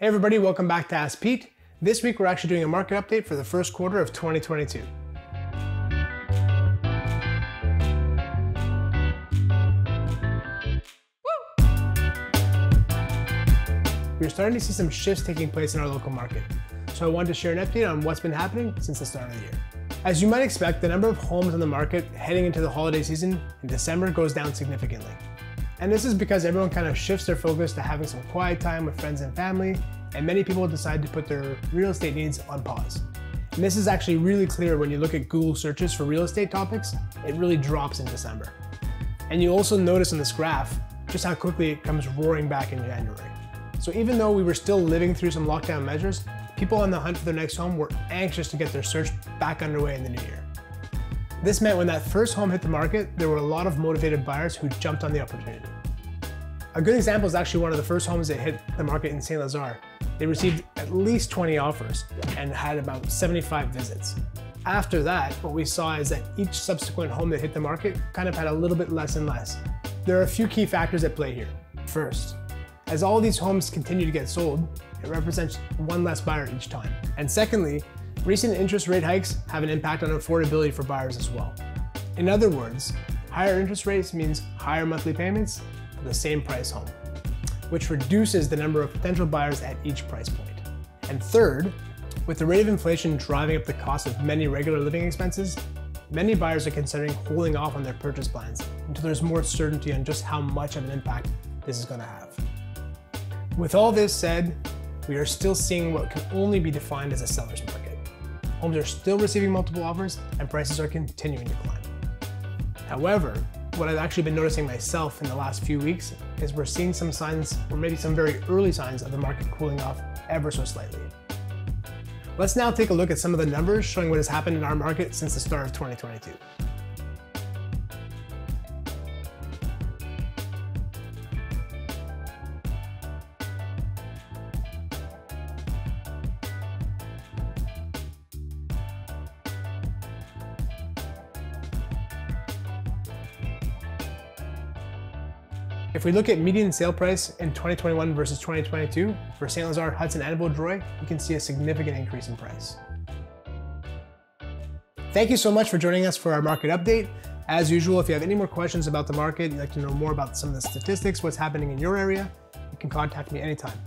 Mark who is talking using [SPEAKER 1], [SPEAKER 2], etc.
[SPEAKER 1] Hey everybody, welcome back to Ask Pete. This week we're actually doing a market update for the first quarter of 2022. We're starting to see some shifts taking place in our local market, so I wanted to share an update on what's been happening since the start of the year. As you might expect, the number of homes on the market heading into the holiday season in December goes down significantly. And this is because everyone kind of shifts their focus to having some quiet time with friends and family, and many people decide to put their real estate needs on pause. And this is actually really clear when you look at Google searches for real estate topics, it really drops in December. And you also notice in this graph just how quickly it comes roaring back in January. So even though we were still living through some lockdown measures, people on the hunt for their next home were anxious to get their search back underway in the new year. This meant when that first home hit the market, there were a lot of motivated buyers who jumped on the opportunity. A good example is actually one of the first homes that hit the market in St. Lazare. They received at least 20 offers and had about 75 visits. After that, what we saw is that each subsequent home that hit the market kind of had a little bit less and less. There are a few key factors at play here. First, as all these homes continue to get sold, it represents one less buyer each time. And secondly, Recent interest rate hikes have an impact on affordability for buyers as well. In other words, higher interest rates means higher monthly payments for the same price home, which reduces the number of potential buyers at each price point. And third, with the rate of inflation driving up the cost of many regular living expenses, many buyers are considering holding off on their purchase plans until there's more certainty on just how much of an impact this is going to have. With all this said, we are still seeing what can only be defined as a seller's market. Homes are still receiving multiple offers and prices are continuing to climb. However, what I've actually been noticing myself in the last few weeks is we're seeing some signs, or maybe some very early signs of the market cooling off ever so slightly. Let's now take a look at some of the numbers showing what has happened in our market since the start of 2022. If we look at median sale price in 2021 versus 2022 for St. Lazare, Hudson, and Vaudreuil, you can see a significant increase in price. Thank you so much for joining us for our market update. As usual, if you have any more questions about the market, you'd like to know more about some of the statistics, what's happening in your area, you can contact me anytime.